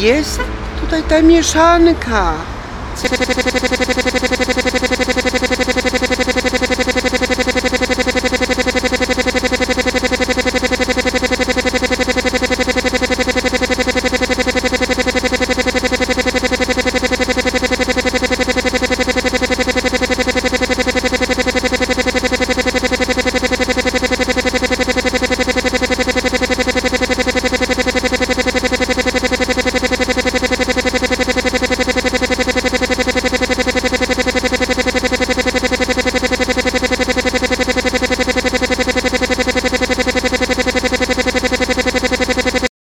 jest tutaj ta mieszanka.